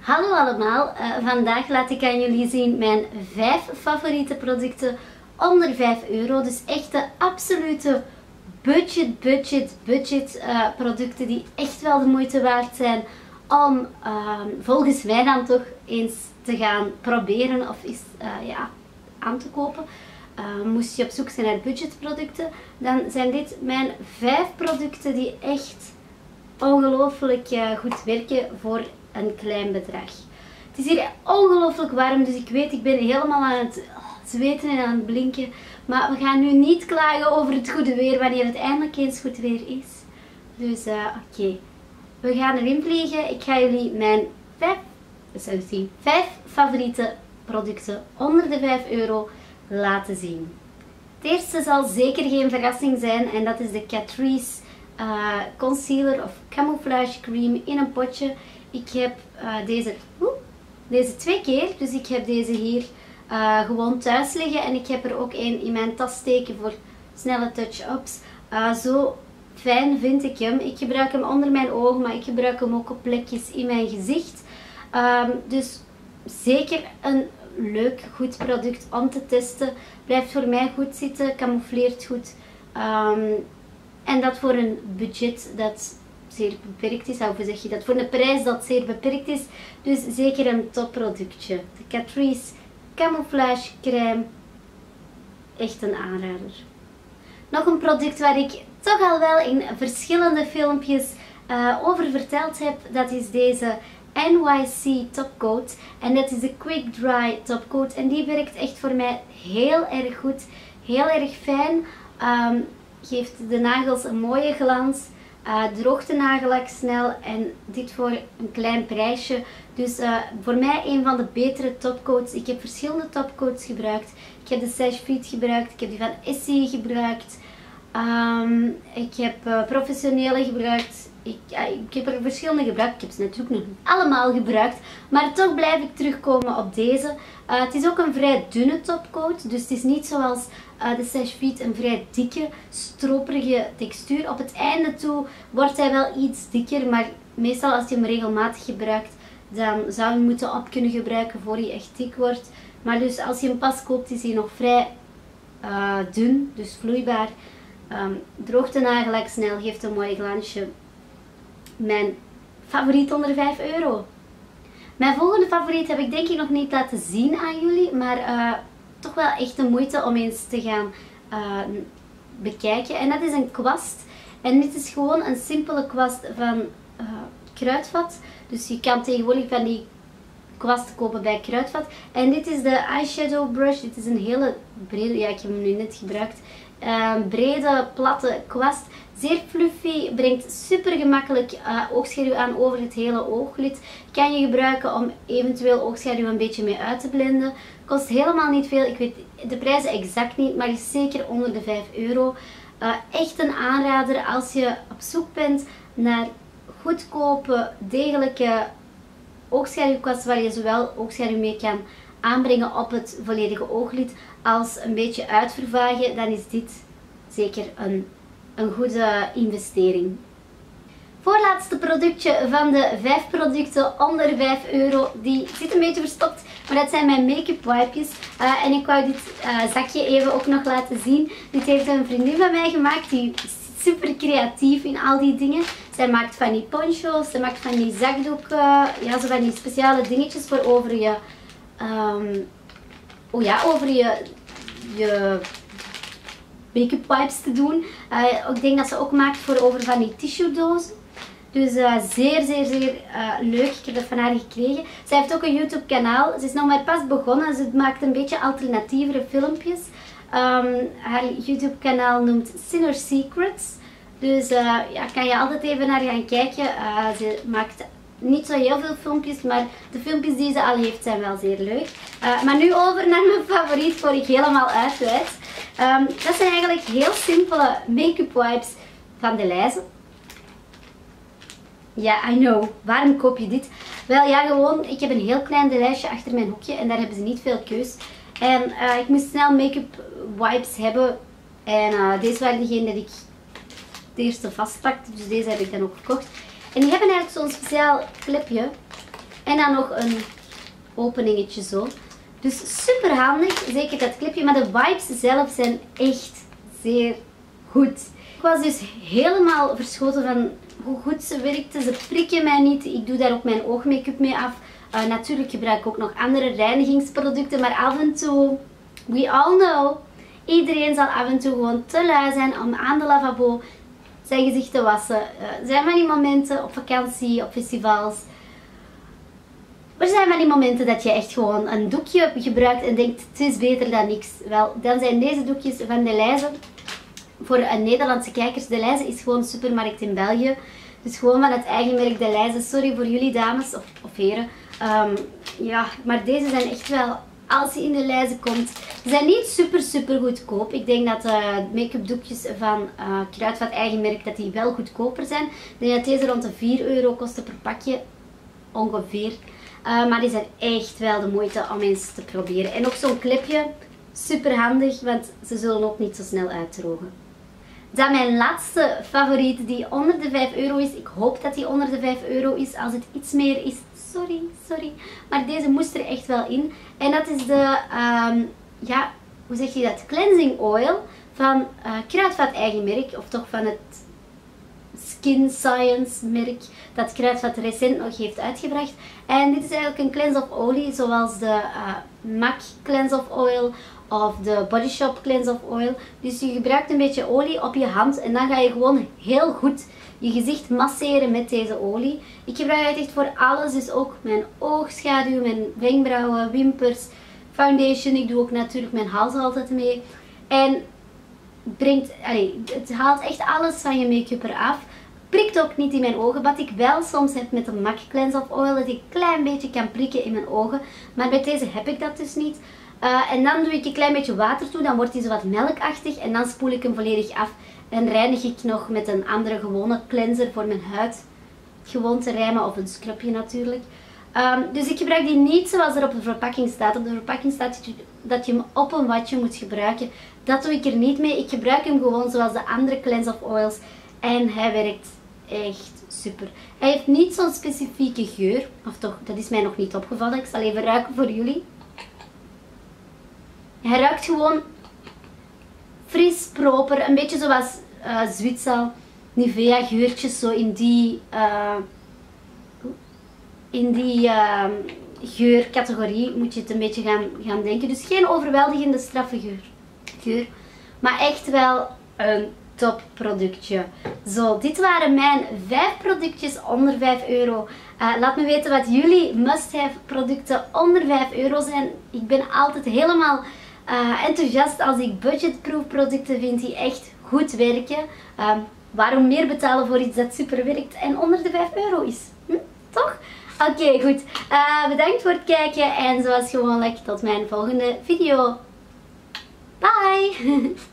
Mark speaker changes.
Speaker 1: Hallo allemaal, uh, vandaag laat ik aan jullie zien mijn 5 favoriete producten onder 5 euro. Dus echt de absolute budget, budget, budget uh, producten die echt wel de moeite waard zijn om uh, volgens mij dan toch eens te gaan proberen of eens uh, ja, aan te kopen. moest je op zoek zijn naar budgetproducten, dan zijn dit mijn 5 producten die echt ongelooflijk goed werken voor een klein bedrag. Het is hier ongelooflijk warm, dus ik weet, ik ben helemaal aan het zweten en aan het blinken. Maar we gaan nu niet klagen over het goede weer wanneer het eindelijk eens goed weer is. Dus uh, oké, we gaan erin vliegen. Ik ga jullie mijn vijf, zien, vijf favoriete producten onder de 5 euro laten zien. Het eerste zal zeker geen verrassing zijn en dat is de Catrice uh, Concealer of Camouflage Cream in een potje. Ik heb uh, deze, deze twee keer, dus ik heb deze hier uh, gewoon thuis liggen. En ik heb er ook één in mijn tas steken voor snelle touch-ups. Uh, zo fijn vind ik hem. Ik gebruik hem onder mijn ogen, maar ik gebruik hem ook op plekjes in mijn gezicht. Um, dus zeker een leuk, goed product om te testen. Blijft voor mij goed zitten, camoufleert goed. Um, en dat voor een budget dat zeer beperkt is. Of zeg je dat? Voor een prijs dat zeer beperkt is. Dus zeker een topproductje. De Catrice Camouflage Crème. Echt een aanrader. Nog een product waar ik toch al wel in verschillende filmpjes uh, over verteld heb. Dat is deze NYC Topcoat. En dat is de Quick Dry Topcoat. En die werkt echt voor mij heel erg goed. Heel erg fijn. Um, geeft de nagels een mooie glans. Uh, droogt de nagellak snel en dit voor een klein prijsje. Dus uh, voor mij een van de betere topcoats. Ik heb verschillende topcoats gebruikt. Ik heb de Sash Fit gebruikt. Ik heb die van Essie gebruikt. Um, ik heb uh, professionele gebruikt. Ik, ik, heb er verschillende gebruikt. Ik heb ze natuurlijk nog allemaal gebruikt. Maar toch blijf ik terugkomen op deze. Uh, het is ook een vrij dunne topcoat. Dus het is niet zoals uh, de Sash Fit een vrij dikke, stroperige textuur. Op het einde toe wordt hij wel iets dikker. Maar meestal als je hem regelmatig gebruikt, dan zou je hem moeten op kunnen gebruiken voor hij echt dik wordt. Maar dus als je hem pas koopt, is hij nog vrij uh, dun, dus vloeibaar. Um, droogt de nagellak snel, geeft een mooi glansje. Mijn favoriet onder 5 euro. Mijn volgende favoriet heb ik denk ik nog niet laten zien aan jullie, maar uh, toch wel echt de moeite om eens te gaan uh, bekijken. En dat is een kwast. En dit is gewoon een simpele kwast van uh, kruidvat. Dus je kan tegenwoordig van die kwast kopen bij kruidvat. En dit is de eyeshadow brush. Dit is een hele brede, ja ik heb hem nu net gebruikt. Uh, brede, platte kwast. Zeer fluffy, brengt super gemakkelijk uh, oogschaduw aan over het hele ooglid. Kan je gebruiken om eventueel oogschaduw een beetje mee uit te blenden. Kost helemaal niet veel, ik weet de prijzen exact niet, maar is zeker onder de 5 euro. Uh, echt een aanrader als je op zoek bent naar goedkope, degelijke oogschaduwkwast waar je zowel oogschaduw mee kan aanbrengen op het volledige ooglid als een beetje uitvervagen, dan is dit zeker een, een goede investering. Voorlaatste productje van de 5 producten onder 5 euro. Die zit een beetje verstopt, maar dat zijn mijn make-up wipejes. Uh, en ik wou dit uh, zakje even ook nog laten zien. Dit heeft een vriendin van mij gemaakt. Die is super creatief in al die dingen. Zij maakt van die poncho's, ze maakt van die zakdoeken. Ja, zo van die speciale dingetjes voor over je... Um, oh ja, over je, je make-up te doen. Uh, ik denk dat ze ook maakt voor over van die tissue dozen. Dus uh, zeer, zeer, zeer uh, leuk. Ik heb dat van haar gekregen. Zij heeft ook een YouTube kanaal. Ze is nog maar pas begonnen. Ze maakt een beetje alternatievere filmpjes. Um, haar YouTube kanaal noemt Sinner Secrets. Dus ja, kan je altijd even naar gaan kijken. ze maakt niet zo heel veel filmpjes, maar de filmpjes die ze al heeft zijn wel zeer leuk. maar nu over naar mijn favoriet voor ik helemaal uitweid. Um, dat zijn eigenlijk heel simpele make-up wipes van de lijzen. Ja, I know. Waarom koop je dit? Wel ja, gewoon, ik heb een heel klein lijstje achter mijn hoekje en daar hebben ze niet veel keus. En uh, ik moest snel make-up wipes hebben. En uh, deze waren degene dat ik het eerste vastpakte. Dus deze heb ik dan ook gekocht. En die hebben eigenlijk zo'n speciaal klepje. En dan nog een openingetje zo. Dus super handig, zeker dat clipje. Maar de vibes zelf zijn echt zeer goed. Ik was dus helemaal verschoten van hoe goed ze werkte. Ze prikken mij niet. Ik doe daar ook mijn oogmake-up mee af. Uh, natuurlijk gebruik ik ook nog andere reinigingsproducten. Maar af en toe, we all know, iedereen zal af en toe gewoon te lui zijn om aan de lavabo zijn gezicht te wassen. Uh, zijn van die momenten op vakantie, op festivals. Er zijn van die momenten dat je echt gewoon een doekje gebruikt en denkt het is beter dan niks. Wel, dan zijn deze doekjes van de Leize. Voor een Nederlandse kijkers, de Leize is gewoon supermarkt in België. Dus gewoon van het eigen merk de Leize. Sorry voor jullie dames of, of heren. Ehm, ja, maar deze zijn echt wel, als je in de lijzen komt, ze zijn niet super super goedkoop. Ik denk dat de make-up doekjes van uh, Kruidvat eigen merk, dat die wel goedkoper zijn. Ik denk dat deze rond de 4 euro kosten per pakje, ongeveer. Uh, maar die zijn echt wel de moeite om eens te proberen. En ook zo'n clipje, super handig, want ze zullen ook niet zo snel uitdrogen. Dan mijn laatste favoriet die onder de 5 euro is. Ik hoop dat die onder de 5 euro is. Als het iets meer is, sorry, sorry. Maar deze moest er echt wel in. En dat is de, um, ja, hoe zeg je dat? Cleansing oil van uh, Kruidvat eigen merk. Of toch van het Skin Science merk dat Kruidvat recent nog heeft uitgebracht. En dit is eigenlijk een cleanse of olie zoals de uh, MAC cleanse of oil of de Body Shop cleanse of oil. Dus je gebruikt een beetje olie op je hand en dan ga je gewoon heel goed je gezicht masseren met deze olie. Ik gebruik het echt voor alles, dus ook mijn oogschaduw, mijn wenkbrauwen, wimpers, foundation. Ik doe ook natuurlijk mijn hals altijd mee. En brengt, het haalt echt alles van je make-up eraf. Prikt ook niet in mijn ogen, wat ik wel soms heb met de MAC Cleanse of Oil, dat ik een klein beetje kan prikken in mijn ogen. Maar bij deze heb ik dat dus niet. Uh, en dan doe ik een klein beetje water toe, dan wordt hij zo wat melkachtig en dan spoel ik hem volledig af. En reinig ik nog met een andere gewone cleanser voor mijn huid gewoon te rijmen of een scrubje natuurlijk. Um, dus ik gebruik die niet zoals er op de verpakking staat. Op de verpakking staat dat je, dat je hem op een watje moet gebruiken. Dat doe ik er niet mee. Ik gebruik hem gewoon zoals de andere cleanse of oils. En hij werkt echt super. Hij heeft niet zo'n specifieke geur. Of toch, dat is mij nog niet opgevallen. Ik zal even ruiken voor jullie. Hij ruikt gewoon fris, proper. Een beetje zoals uh, Zwitsal. Nivea geurtjes zo in die... Uh, in die uh, geurcategorie moet je het een beetje gaan, gaan denken. Dus geen overweldigende straffe geur. geur. Maar echt wel een top productje. Zo, dit waren mijn 5 productjes onder 5 euro. Laat me weten wat jullie must-have producten onder 5 euro zijn. Ik ben altijd helemaal uh, enthousiast als ik budgetproof producten vind die echt goed werken. Uh, waarom meer betalen voor iets dat super werkt en onder de 5 euro is? Hm? Toch? Oké, goed. Uh, bedankt voor het kijken en zoals gewoonlijk tot mijn volgende video. Bye!